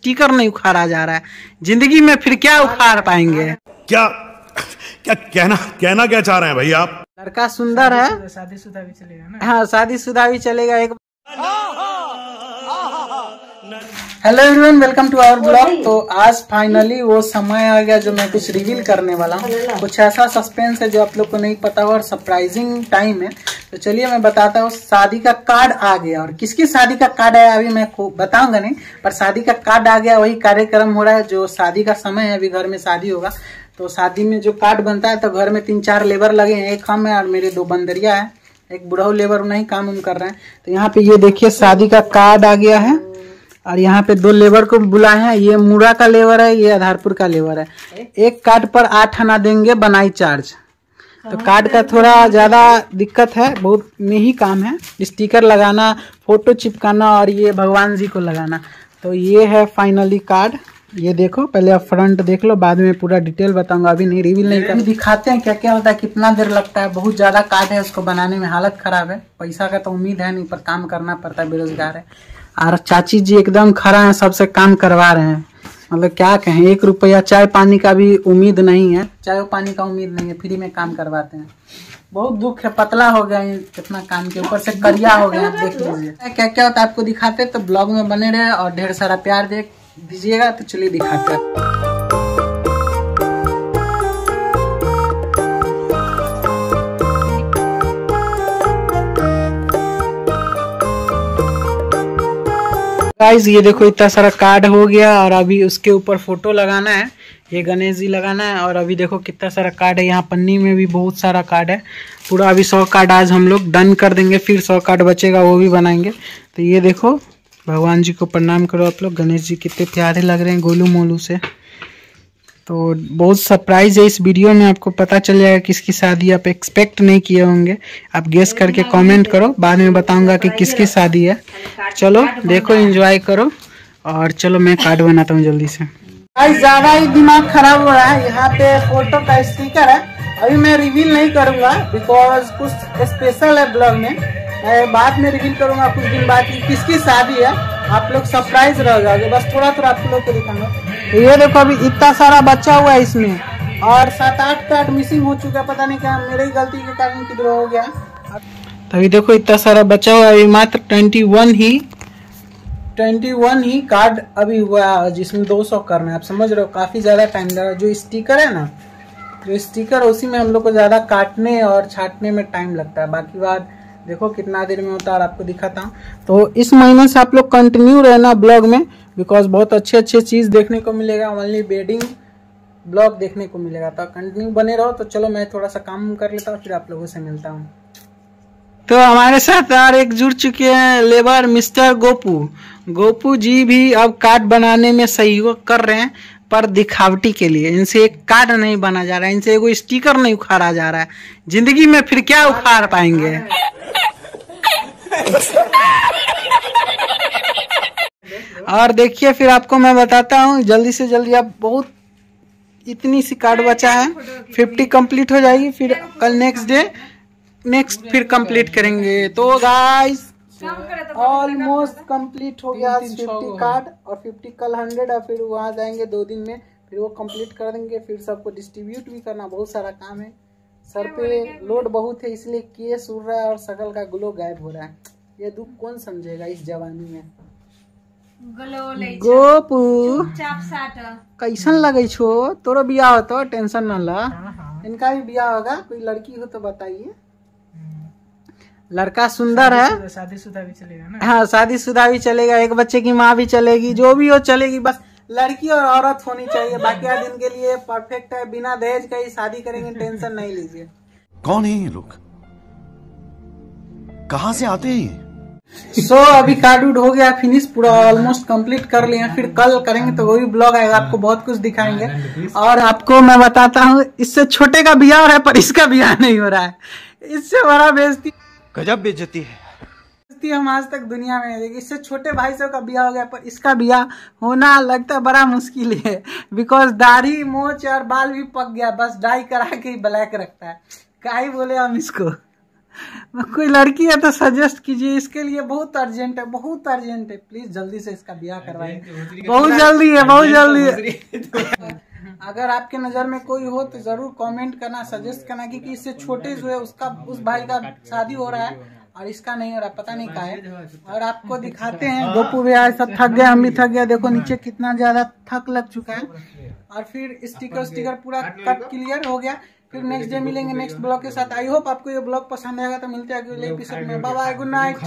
Sticker नहीं उखाड़ा जा रहा है। ज़िंदगी में फिर क्या उखाड़ पाएँगे? क्या क्या कहना कहना क्या चाह रहे हैं भाई आप? लड़का सुंदर है। शादी शुदा भी चलेगा हाँ शादी शुदा भी चलेगा। एक hello everyone welcome to our blog तो आज फाइनली वो समय आ गया जो मैं कुछ रिवील करने वाला हूँ। कुछ ऐसा सस्पेंस है जो आप लोग को नहीं पता हुआ और सरप्राइजिंग टाइम है। तो चलिए मैं बताता हूँ शादी का कार्ड आ गया और किसकी शादी का कार्ड आया अभी मैं बताऊँगा नहीं पर शादी का कार्ड आ गया वही कार्यक्रम हो रहा है जो शादी का समय है अभी घर में शादी होगा। तो शादी में जो कार्ड बनता है तो घर में तीन चार लेबर लगे हैं एक हम है और मेरे दो बंदरिया है। एक बुढ़ाऊ लेबर नहीं काम उम कर रहे हैं। तो यहाँ पे ये देखिए शादी का कार्ड आ गया है। और यहाँ पे दो लेबर को बुलाए हैं। ये मुरा का लेबर है ये आधारपुर का लेबर है। एक कार्ड पर आठ आना देंगे बनाई चार्ज। तो कार्ड का थोड़ा ज़्यादा दिक्कत है बहुत में ही काम है। स्टिकर लगाना फ़ोटो चिपकाना और ये भगवान जी को लगाना। तो ये है फाइनली कार्ड। ये देखो पहले आप फ्रंट देख लो बाद में पूरा डिटेल बताऊँगा। अभी नहीं रिवील नहीं कर दिखाते हैं क्या क्या होता है कितना देर लगता है। बहुत ज़्यादा कार्ड है उसको बनाने में हालत खराब है। पैसा का तो उम्मीद है नहीं पर काम करना पड़ता है बेरोजगार है। और चाची जी एकदम खड़ा है, सबसे काम करवा रहे हैं। मतलब क्या कहें, एक रुपया चाय पानी का भी उम्मीद नहीं है। चाय पानी का उम्मीद नहीं है, फ्री में काम करवाते हैं। बहुत दुख है, पतला हो गया कितना काम के ऊपर से, करिया हो गया देख लीजिए। क्या क्या होता है आपको दिखाते तो ब्लॉग में बने रहे और ढेर सारा प्यार देख दीजिएगा तो चलिए दिखाते हैं। गाइस ये देखो इतना सारा कार्ड हो गया और अभी उसके ऊपर फ़ोटो लगाना है। ये गणेश जी लगाना है और अभी देखो कितना सारा कार्ड है। यहाँ पन्नी में भी बहुत सारा कार्ड है। पूरा अभी सौ कार्ड आज हम लोग डन कर देंगे। फिर सौ कार्ड बचेगा, वो भी बनाएँगे। तो ये देखो, भगवान जी को प्रणाम करो आप लोग। गणेश जी कितने प्यारे लग रहे हैं गोलू मोलू से। तो बहुत सरप्राइज़ है इस वीडियो में, आपको पता चल जाएगा किसकी शादी आप एक्सपेक्ट नहीं किए होंगे। आप गेस करके कमेंट करो, बाद में बताऊँगा कि किसकी शादी है। चलो, देखो एंजॉय करो, और चलो, मैं कार्ड बनाता हूँ जल्दी से। ज़्यादा ही दिमाग खराब हो रहा है। यहाँ पे फ़ोटो का स्टिकर है। अभी मैं रिवील नहीं करूँगा बिकॉज़ कुछ स्पेशल है ब्लॉग में। मैं बाद में रिवील करूँगा, कुछ दिन बाद किसकी शादी है। आप लोग सरप्राइज़ रह जाओगे बस थोड़ा थोड़ा आप लोग को दिखाऊँगा। ये देखो अभी इतना सारा बच्चा हुआ है इसमें। और सात आठ कार्ड मिसिंग हो चुका पता नहीं क्या मेरी गलती के कारण किधर हो गया। अभी देखो इतना सारा बच्चा हुआ है अभी मात्र ट्वेंटी वन ही ट्वेंटी वन ही कार्ड अभी हुआ है जिसमें दो सौ करना है। आप समझ रहे हो काफ़ी ज़्यादा टाइम लगा। जो स्टिकर है ना जो स्टिकर उसी में हम लोग को ज़्यादा काटने और छाटने में टाइम लगता है। बाकी बात देखो कितना देर में है आपको दिखाता हूँ। तो इस महीने से आप लोग कंटिन्यू रहना ब्लॉग में बिकॉज़ बहुत अच्छे अच्छे चीज़ देखने को मिलेगा ओनली बेडिंग ब्लॉग देखने को मिलेगा। तो कंटिन्यू बने रहो तो चलो मैं थोड़ा सा काम कर लेता हूँ, फिर आप लोगों से मिलता हूँ। तो हमारे साथ यार एक जुड़ चुके हैं लेबर मिस्टर गोपू। गोपू जी भी अब कार्ड बनाने में सहयोग कर रहे हैं, पर दिखावटी के लिए। इनसे एक कार्ड नहीं बना जा रहा है, इनसे एगो स्टिकर नहीं उखाड़ा जा रहा है। ज़िंदगी में फिर क्या उखाड़ पाएँगे? और देखिए फिर आपको मैं बताता हूँ जल्दी से जल्दी आप बहुत इतनी सी कार्ड बचा है। फिफ्टी कंप्लीट हो जाएगी फिर कल नेक्स्ट डे नेक्स्ट फिर कंप्लीट करेंगे। तो गाइस ऑलमोस्ट कंप्लीट हो गया फिफ्टी कार्ड और फिफ्टी कल हंड्रेड और फिर वहाँ जाएँगे दो दिन में। फिर वो कंप्लीट कर देंगे फिर सबको डिस्ट्रीब्यूट भी करना बहुत सारा काम है। सर पे लोड बहुत है इसलिए केस उड़ रहा है और सकल का ग्लो गायब हो रहा है। ये दुख कौन समझेगा इस जवानी में? गोपू। कैसन लगे छो? तोरो बियाह हो तो टेंशन न ला। इनका भी बियाह होगा कोई लड़की हो तो बताइए। लड़का सुंदर है। शादीशुदा भी चलेगा ना? हाँ शादीशुदा भी चलेगा एक बच्चे की माँ भी चलेगी जो भी हो चलेगी बस लड़की और औरत होनी चाहिए। बाकी दिन के लिए परफेक्ट है बिना दहेज का ही शादी करेंगे टेंशन नहीं लीजिए। कौन है ये लोग? कहाँ से आते हैं सो so, अभी कार्ड उड हो गया फिनिश पूरा ऑलमोस्ट कंप्लीट कर लिया फिर कल करेंगे तो वो भी ब्लॉग आएगा आपको बहुत कुछ दिखाएँगे। और आपको मैं बताता हूँ इससे छोटे का बियाह हो रहा है पर इसका बियाह नहीं हो रहा है। इससे बड़ा बेजती गजब बेचती है। हम आज तक दुनिया में नहीं देखी। इससे छोटे भाई सब का बियाह हो गया पर इसका बियाह होना लगता है बड़ा मुश्किल है। बिकॉज़ दाढ़ी मोच और बाल भी पक गया बस डाई करा के ही ब्लैक रखता है। का ही बोले हम इसको? कोई लड़की है तो सजेस्ट कीजिए इसके लिए बहुत अर्जेंट है बहुत अर्जेंट है। प्लीज़ जल्दी से इसका ब्याह करवाइए बहुत जल्दी है बहुत जल्दी है। अगर आपके नज़र में कोई हो तो ज़रूर कमेंट करना सजेस्ट करना क्योंकि इससे छोटे जो है उसका उस भाई का शादी हो रहा है और इसका नहीं हो रहा पता नहीं का है। और आपको दिखाते हैं गोपू भैया सब थक गया हम भी थक गया देखो नीचे कितना ज़्यादा थक लग चुका है। और फिर स्टिकर स्टिकर पूरा कट क्लियर हो गया। फिर नेक्स्ट डे मिलेंगे नेक्स्ट ब्लॉग के साथ। आई होप आपको ये ब्लॉग पसंद आएगा तो मिलते हैं अगले एपिसोड में। Bye bye good night